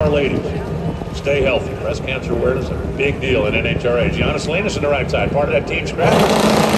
Our ladies, stay healthy. Breast cancer awareness is a big deal in NHRA. Jianna Salinas in the right side, part of that team scratch.